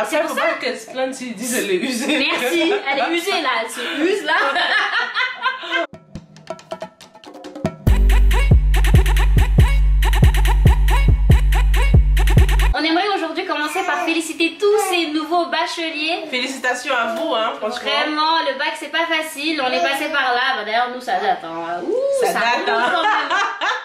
Après, faut pas qu'elle se plaigne s'ils disent elle est usée. Merci, elle est usée là, elle se use là. féliciter tous ces nouveaux bacheliers. Félicitations à vous, hein, franchement. Vraiment, le bac c'est pas facile, on est passé par là. Bah, D'ailleurs, nous ça date. Hein. Ouh, Ça date, hein. quand même.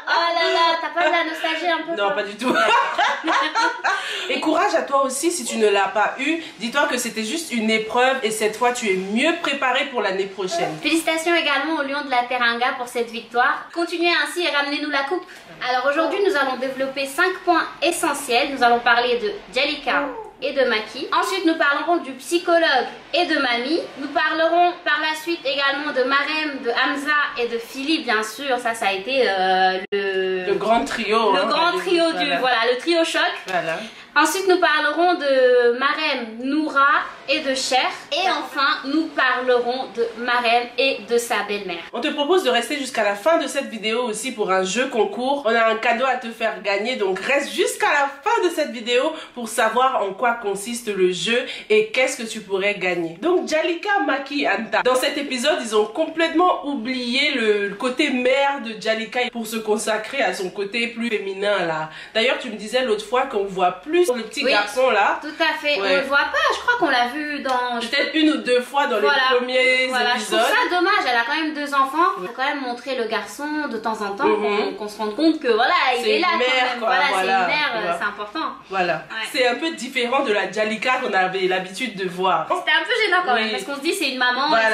Oh là là, t'as pas de la nostalgie un peu Non, pas du tout. et courage à toi aussi si tu ne l'as pas eu. Dis-toi que c'était juste une épreuve et cette fois tu es mieux préparé pour l'année prochaine. Félicitations également aux Lions de la Teranga pour cette victoire. Continuez ainsi et ramenez-nous la coupe. Alors aujourd'hui, nous allons développer 5 points essentiels. Nous allons parler de Jalika et de Maki. Ensuite, nous parlerons du psychologue et de Mamie. Nous parlerons par la suite également de Marem, de Hamza et de Philippe, bien sûr. Ça, ça a été euh, le... Le grand trio. le hein, grand trio du... voilà. Voilà, le trio choc. Voilà. Ensuite, nous parlerons de Marem, Noura et de Cher. Et enfin, nous parlerons de Marem et de sa belle-mère. On te propose de rester jusqu'à la fin de cette vidéo aussi pour un jeu concours. On a un cadeau à te faire gagner, donc reste jusqu'à la fin de cette vidéo pour savoir en quoi consiste le jeu et qu'est-ce que tu pourrais gagner. Donc Jalika, Maki, Anta. Dans cet épisode, ils ont complètement oublié le le côté mère de Jalika pour se consacrer à son côté plus féminin là. D'ailleurs, tu me disais l'autre fois qu'on voit plus le petit Oui. garçon là. Tout à fait. Ouais. On le voit pas. Je crois qu'on l'a vu dans. Peut-être une ou deux fois dans Voilà. les premiers Voilà, je épisodes. trouve ça dommage. Elle a quand même deux enfants. Il faut quand même montrer le garçon de temps en temps, Mhm. qu'on qu'on se rende compte que voilà, il C'est est là une quand mère, même. quoi, Voilà, c'est une mère, c'est important. Voilà. Ouais. C'est un peu différent de la Jalika qu'on avait l'habitude de voir. C'était un peu gênant quand même Oui. parce qu'on se dit c'est une maman, etc.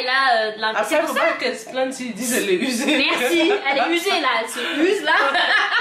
Et là, euh, c'est Après, pour faut ça. pas qu'elle se plaigne s'ils disent elle est usée. Merci, elle est usée là, elle se use là.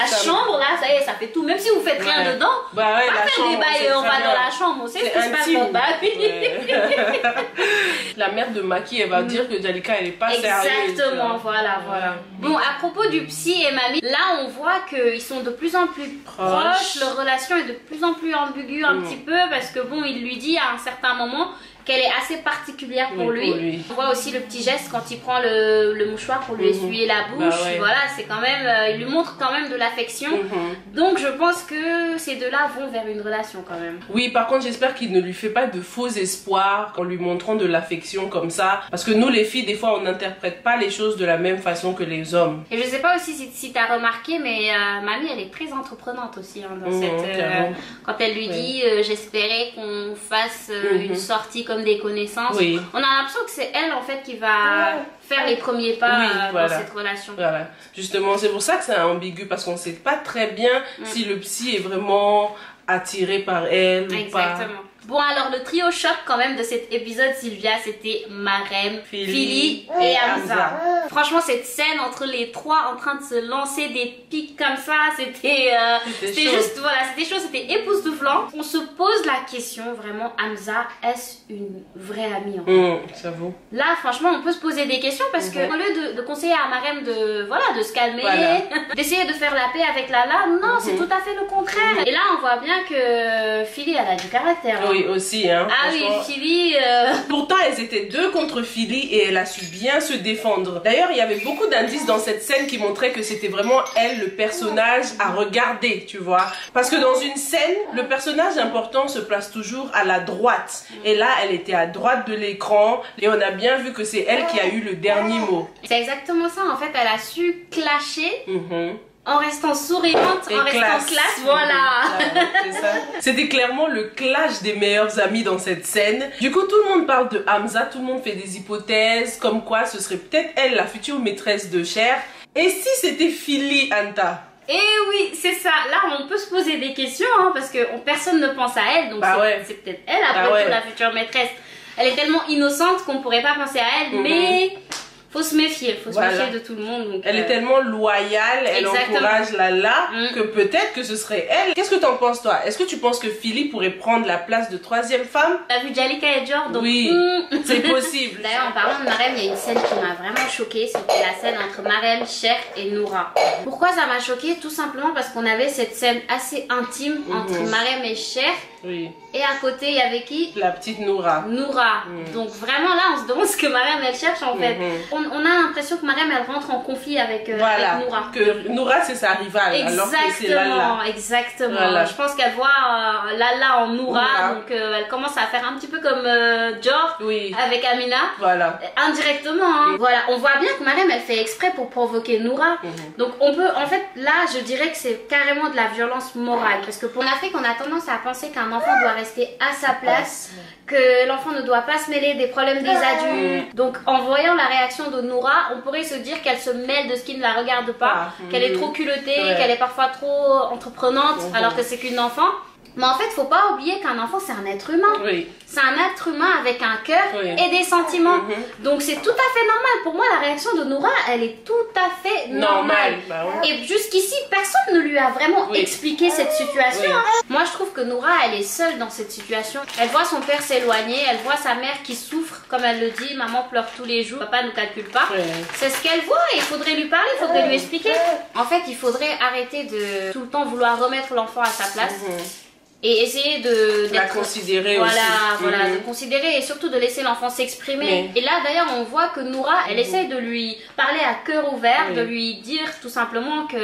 La chambre là, ça y est, ça fait tout. Même si vous faites rien Ouais. dedans, Bah ouais, on va la faire chambre, des bails, c'est on va dans la chambre, on sait ce C'est qui se passe dans la mère de Maki, elle va dire que Jalika, elle est pas sérieuse. tu Exactement, voilà, voilà. Bon, à propos du psy et mamie, là on voit qu'ils sont de plus en plus proches, Proches. leur relation est de plus en plus ambiguë un Mm. petit peu parce que bon, il lui dit à un certain moment qu'elle est assez particulière pour, Oui, lui. pour lui. On voit aussi le petit geste quand il prend le, le mouchoir pour lui Mhm. essuyer la bouche. Bah ouais. Voilà, c'est quand même, euh, il lui montre quand même de l'affection. Mhm. Donc je pense que ces deux-là vont vers une relation quand même. Oui, par contre, j'espère qu'il ne lui fait pas de faux espoirs en lui montrant de l'affection comme ça. Parce que nous, les filles, des fois, on n'interprète pas les choses de la même façon que les hommes. Et je sais pas aussi si, si tu as remarqué, mais euh, mamie, elle est très entreprenante aussi hein, dans Mhm, cette. euh, quand elle lui dit J'espérais qu'on fasse une sortie comme des connaissances. Oui. On a l'impression que c'est elle en fait qui va faire les premiers pas Oui, euh, voilà. dans cette relation. Voilà, justement, c'est pour ça que c'est ambigu parce qu'on sait pas très bien Mm. si le psy est vraiment attiré par elle ou pas. Exactement. Bon alors le trio choc quand même de cet épisode Sylvia c'était Marem, Philly et Hamza. Franchement cette scène entre les trois en train de se lancer des pics comme ça c'était euh, C'était juste voilà c'était chaud c'était époustouflant. On se pose la question vraiment Hamza est-ce une vraie amie en fait Hum, j'avoue. Là, franchement, on peut se poser des questions parce que, Mhm. au lieu de, de conseiller à Marem de, voilà, de se calmer, Voilà. d'essayer de faire la paix avec Lala, non, c'est Mhm. tout à fait le contraire. Et là, on voit bien que Philly, elle a du caractère. Aussi, hein. Ah oui. Philly, euh, Pourtant, elles étaient deux contre Philly et elle a su bien se défendre. D'ailleurs, il y avait beaucoup d'indices dans cette scène qui montraient que c'était vraiment elle le personnage à regarder, tu vois. Parce que dans une scène, le personnage important se place toujours à la droite. Et là, elle était à droite de l'écran et on a bien vu que c'est elle qui a eu le dernier mot. c'est exactement ça. En fait, elle a su clasher Mhm. En restant souriante, Et en restant classe. Voilà. C'était clairement le clash des meilleurs amis dans cette scène. Du coup, tout le monde parle de Hamza, tout le monde fait des hypothèses, comme quoi ce serait peut-être elle la future maîtresse de Cher. Et si c'était Philly Anta? Et oui, c'est ça. Là, on peut se poser des questions hein, parce que on- personne ne pense à elle. Donc, Bah c'est ouais. peut-être elle après Bah ouais. tout, la future maîtresse. Elle est tellement innocente qu'on pourrait pas penser à elle, Mhm. mais faut se méfier. Faut Voilà. se méfier de tout le monde. donc, Elle euh, est tellement loyale, elle Exactement. encourage Lala, Mm. que peut-être que ce serait elle. Qu'est-ce que t'en penses toi? Est-ce que tu penses que Philly pourrait prendre la place de troisième femme? T'as vu Jalika et Dior, donc. Oui. hmm. C'est possible. D'ailleurs, en parlant de Marem, il y a une scène qui m'a vraiment choquée. C'était la scène entre Marem, Cher et Noura. Pourquoi ça m'a choquée? Tout simplement parce qu'on avait cette scène assez intime entre Mhm. Marem et Cher. Oui. Et à côté, il y avait qui? La petite Noura. Noura. Mm. Donc vraiment là, on se demande ce que Mariam elle cherche en fait. Mhm. On, on a l'impression que Mariam elle rentre en conflit avec, euh, Voilà. avec Noura. Que Noura, c'est sa rivale. Alors que c'est Lala. Exactement, exactement. Voilà. Je pense qu'elle voit euh, Lala en Noura, Noura. donc euh, elle commence à faire un petit peu comme euh, Dior Oui. avec Amina. Voilà. Euh, Indirectement, hein. voilà, on voit bien que Mariam elle fait exprès pour provoquer Noura. Mhm. Donc on peut, en fait, là je dirais que c'est carrément de la violence morale. Parce que pour l'Afrique, on a tendance à penser qu'un enfant doit rester à sa place, que l'enfant ne doit pas se mêler des problèmes des adultes. Donc en voyant la réaction de Noura, on pourrait se dire qu'elle se mêle de ce qui ne la regarde pas, qu'elle est trop culottée, Ouais. qu'elle est parfois trop entreprenante, alors que c'est qu'une enfant. Mais en fait, faut pas oublier qu'un enfant c'est un être humain. Oui. C'est un être humain avec un cœur Oui. et des sentiments. Mhm. Donc c'est tout à fait normal. Pour moi, la réaction de Noura, elle est tout à fait normale. Normal. Bah ouais. Et jusqu'ici, personne ne lui a vraiment Oui. expliqué cette situation. Oui. hein. Moi, je trouve que Noura, elle est seule dans cette situation. Elle voit son père s'éloigner, elle voit sa mère qui souffre, comme elle le dit, maman pleure tous les jours, papa ne calcule pas. C'est ce qu'elle voit et il faudrait lui parler, il faudrait lui expliquer. En fait, il faudrait arrêter de tout le temps vouloir remettre l'enfant à sa place Mhm. Et essayer de La considérer voilà, aussi. voilà, Mhm. de considérer et surtout de laisser l'enfant s'exprimer. Oui. Et là, d'ailleurs, on voit que Noura, elle essaye de lui parler à cœur ouvert, Oui. de lui dire tout simplement que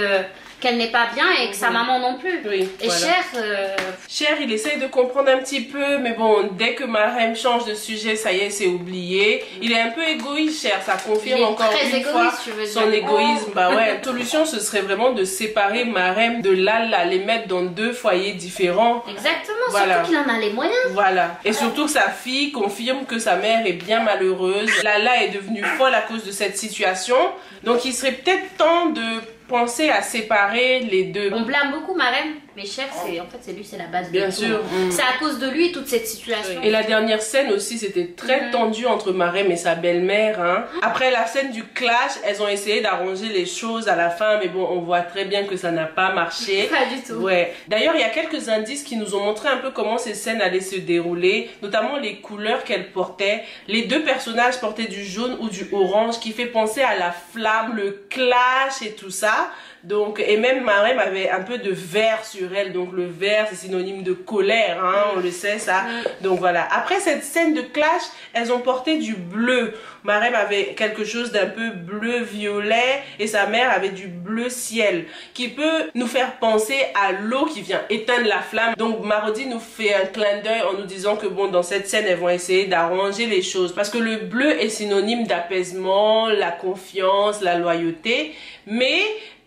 qu'elle n'est pas bien et que sa maman non plus. Oui, Et voilà. Cher, euh, Cher, il essaye de comprendre un petit peu, mais bon, dès que Marem change de sujet, ça y est, c'est oublié. Il est un peu égoïste, Cher, ça confirme Il est encore très une égoïste, fois veux son dire. égoïsme. Bah ouais, la solution, ce serait vraiment de séparer Marem de Lala, les mettre dans deux foyers différents. exactement, Voilà. surtout qu'il en a les moyens. Voilà. Et surtout que sa fille confirme que sa mère est bien malheureuse. Lala est devenue folle à cause de cette situation. Donc il serait peut-être temps de penser à séparer les deux. On blâme beaucoup Marem, mais Cher, c'est en fait c'est lui, c'est la base Bien de sûr. tout. Mm. C'est à cause de lui toute cette situation. Et la dernière scène aussi, c'était très Mhm. tendu entre Marem et sa belle-mère. Hein. Après la scène du clash, elles ont essayé d'arranger les choses à la fin, mais bon, on voit très bien que ça n'a pas marché. Pas du tout. Ouais. D'ailleurs, il y a quelques indices qui nous ont montré un peu comment ces scènes allaient se dérouler, notamment les couleurs qu'elles portaient. Les deux personnages portaient du jaune ou du orange, qui fait penser à la flamme, le clash et tout ça. Donc, et même Marem avait un peu de vert sur elle. Donc, le vert, c'est synonyme de colère, hein, on le sait, ça. Donc, voilà. Après cette scène de clash, elles ont porté du bleu. Marem avait quelque chose d'un peu bleu-violet et sa mère avait du bleu ciel qui peut nous faire penser à l'eau qui vient éteindre la flamme. Donc, Marodi nous fait un clin d'œil en nous disant que bon, dans cette scène, elles vont essayer d'arranger les choses parce que le bleu est synonyme d'apaisement, la confiance, la loyauté. Mais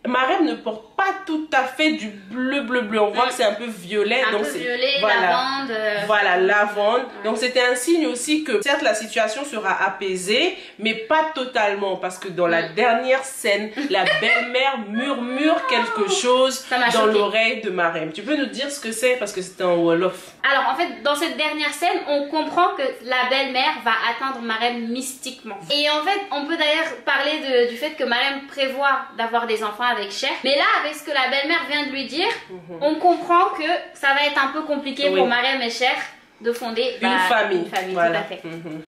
Marem ne porte pas tout à fait du bleu, bleu, bleu. On voit que c'est un peu violet. Un donc peu c'est- violet, voilà. lavande. euh, Voilà, lavande. Donc c'était un signe aussi que certes la situation sera apaisée, mais pas totalement parce que dans la Mm. dernière scène, la belle-mère murmure quelque chose m'a dans l'oreille de Marem. Tu peux nous dire ce que c'est? Parce que c'était en Wolof. Alors en fait, dans cette dernière scène, on comprend que la belle-mère va atteindre Marem mystiquement. Et en fait, on peut d'ailleurs parler de- du fait que Marem prévoit d'avoir des enfants avec Cher. Mais là, avec ce que la belle-mère vient de lui dire, on comprend que ça va être un peu compliqué Oui. pour Marem et Cher de fonder Une bah, famille. Une famille, voilà. tout à fait. Mhm.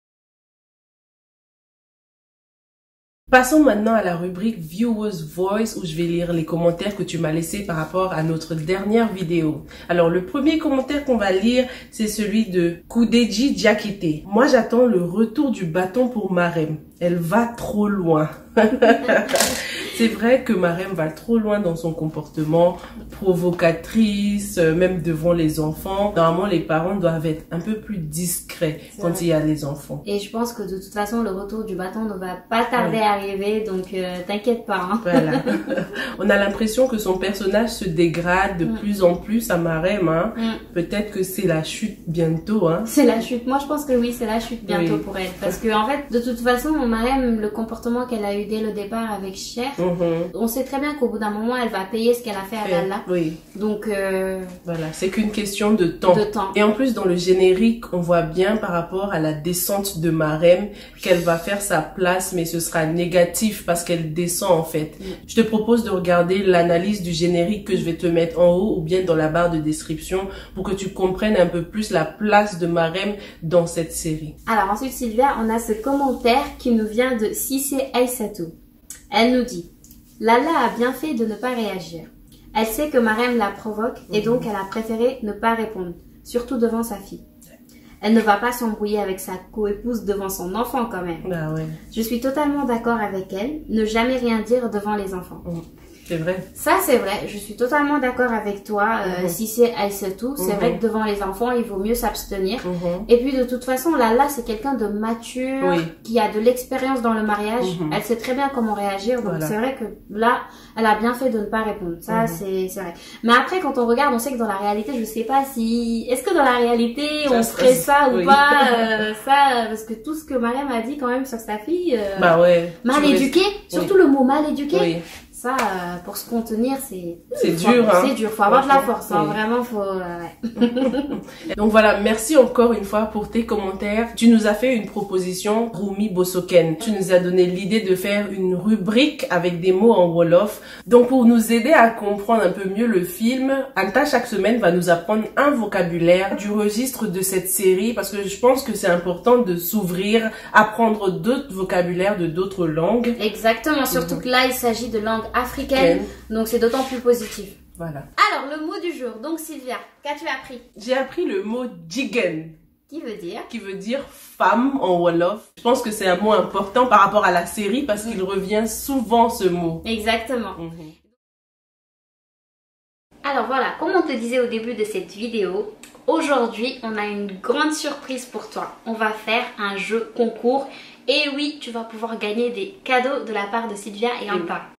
Passons maintenant à la rubrique Viewers Voice où je vais lire les commentaires que tu m'as laissés par rapport à notre dernière vidéo. Alors le premier commentaire qu'on va lire, c'est celui de Kudeji Diakite. Moi j'attends le retour du bâton pour Marem. Elle va trop loin. c'est vrai que Marem va trop loin dans son comportement, provocatrice, euh, même devant les enfants. Normalement les parents doivent être un peu plus discrets quand vrai. il y a les enfants. Et je pense que de toute façon, le retour du bâton ne va pas tarder à arriver, donc euh, t'inquiète pas. hein. Voilà. On a l'impression que son personnage se dégrade de Mm. plus en plus à Marem. Hein. Mm. Peut-être que c'est la chute bientôt. Hein. C'est la chute. Moi, je pense que oui, c'est la chute bientôt Oui. pour elle. Parce que, en fait, de toute façon, Marem, le comportement qu'elle a eu dès le départ avec Cher, Mhm. on sait très bien qu'au bout d'un moment, elle va payer ce qu'elle a fait à Lala. Oui, Donc, euh, voilà. C'est qu'une question de temps. de temps. Et en plus, dans le générique, on voit bien par rapport à la descente de Marem qu'elle va faire sa place, mais ce sera négatif parce qu'elle descend en fait. Mm. Je te propose de regarder l'analyse du générique que je vais te mettre en haut ou bien dans la barre de description pour que tu comprennes un peu plus la place de Marem dans cette série. Alors ensuite, Sylvia, on a ce commentaire qui nous vient de Sissé Aïssatou. Elle nous dit Lala a bien fait de ne pas réagir. Elle sait que Marem la provoque et donc elle a préféré ne pas répondre. surtout devant sa fille. Elle ne va pas s'embrouiller avec sa coépouse devant son enfant quand même. Bah ouais. Je suis totalement d'accord avec elle. Ne jamais rien dire devant les enfants. C'est vrai. Ça, c'est vrai. Je suis totalement d'accord avec toi. Euh, Mhm. Si c'est tout. C'est vrai que devant les enfants, il vaut mieux s'abstenir. Mhm. Et puis, de toute façon, Lala, c'est quelqu'un de mature, Oui. qui a de l'expérience dans le mariage. Elle sait très bien comment réagir. Donc, Voilà. c'est vrai que là, elle a bien fait de ne pas répondre. Ça, c'est c'est vrai. Mais après, quand on regarde, on sait que dans la réalité, je sais pas si... Est-ce que dans la réalité, Ça on ferait ça ou oui. pas euh, Ça, parce que tout ce que Mariam a dit quand même sur sa fille... euh, Bah ouais. Mal éduqué, surtout le mot mal éduqué. Ça, euh, pour se contenir, c'est C'est dur, hein. C'est dur, faut avoir de la force. Hein. oui. Vraiment, faut. euh, ouais. Donc voilà, merci encore une fois pour tes commentaires. Tu nous as fait une proposition, Rumi Bosoken. Tu nous as donné l'idée de faire une rubrique avec des mots en Wolof. Donc pour nous aider à comprendre un peu mieux le film, Anta chaque semaine va nous apprendre un vocabulaire du registre de cette série parce que je pense que c'est important de s'ouvrir, apprendre d'autres vocabulaires de d'autres langues. Exactement, surtout que là, il s'agit de langue africaine, donc c'est d'autant plus positif. Voilà. Alors, le mot du jour, donc Sylvia, qu'as-tu appris? J'ai appris le mot jigen. Qui veut dire? Qui veut dire femme en Wolof. Je pense que c'est un mot important par rapport à la série parce qu'il revient souvent ce mot. Exactement. Mhm. Alors voilà, comme on te disait au début de cette vidéo, aujourd'hui, on a une grande surprise pour toi. On va faire un jeu concours. Et oui, tu vas pouvoir gagner des cadeaux de la part de Sylvia et Oui.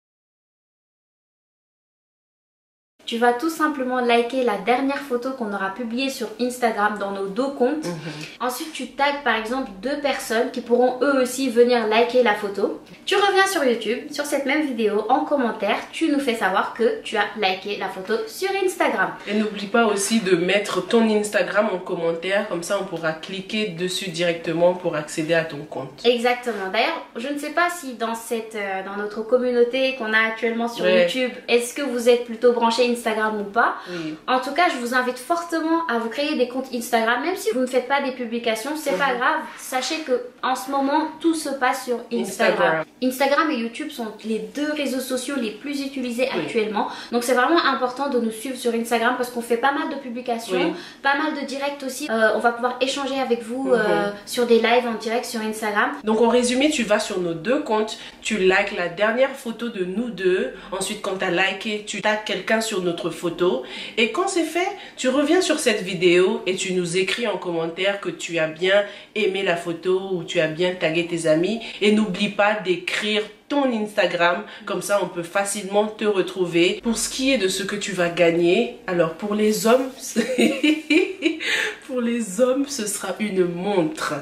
Tu vas tout simplement liker la dernière photo qu'on aura publiée sur Instagram dans nos deux comptes. Mhm. Ensuite, tu tags par exemple deux personnes qui pourront eux aussi venir liker la photo. Tu reviens sur YouTube, sur cette même vidéo, en commentaire, tu nous fais savoir que tu as liké la photo sur Instagram. Et n'oublie pas aussi de mettre ton Instagram en commentaire, comme ça on pourra cliquer dessus directement pour accéder à ton compte. Exactement. D'ailleurs, je ne sais pas si dans cette, euh, dans notre communauté qu'on a actuellement sur Ouais. YouTube, est-ce que vous êtes plutôt branché Instagram ou pas Oui. En tout cas, je vous invite fortement à vous créer des comptes Instagram, même si vous ne faites pas des publications, c'est pas Mhm. grave. Sachez que en ce moment, tout se passe sur Instagram. Instagram. Instagram et YouTube sont les deux réseaux sociaux les plus utilisés Oui. actuellement. Donc c'est vraiment important de nous suivre sur Instagram parce qu'on fait pas mal de publications, Oui. pas mal de directs aussi. Euh, on va pouvoir échanger avec vous euh, Mhm. sur des lives en direct sur Instagram. Donc en résumé, tu vas sur nos deux comptes, tu likes la dernière photo de nous deux, ensuite quand tu as liké, tu tags quelqu'un sur photo, et quand c'est fait, tu reviens sur cette vidéo et tu nous écris en commentaire que tu as bien aimé la photo ou tu as bien tagué tes amis, et n'oublie pas d'écrire ton Instagram, comme ça on peut facilement te retrouver. Pour ce qui est de ce que tu vas gagner, alors pour les hommes, pour les hommes, ce sera une montre.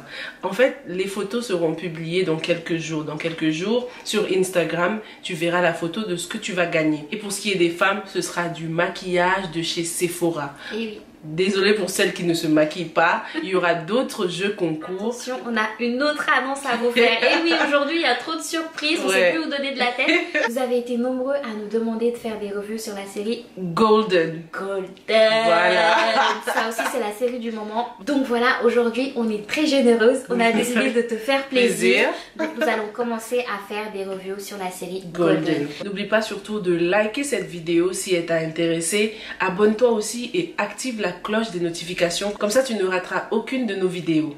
En fait, les photos seront publiées dans quelques jours. Dans quelques jours, sur Instagram, tu verras la photo de ce que tu vas gagner. Et pour ce qui est des femmes, ce sera du maquillage de chez Sephora. Oui. Désolée pour celles qui ne se maquillent pas. Il y aura d'autres jeux concours. Attention, on a une autre annonce à vous faire. Et oui, aujourd'hui, il y a trop de surprises, on Ouais. sait plus où donner de la tête. Vous avez été nombreux à nous demander de faire des revues sur la série Golden. Golden. Voilà. Ça aussi, c'est la série du moment. Donc voilà, aujourd'hui, on est très généreuse. On a décidé de te faire plaisir. Plaisir. Donc nous allons commencer à faire des reviews sur la série Golden. Golden. N'oublie pas surtout de liker cette vidéo si elle t'a intéressé. Abonne-toi aussi et active la cloche des notifications. Comme ça, tu ne rateras aucune de nos vidéos.